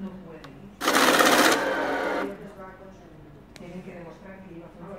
no pueden. Tienen que demostrar que iba a funcionar.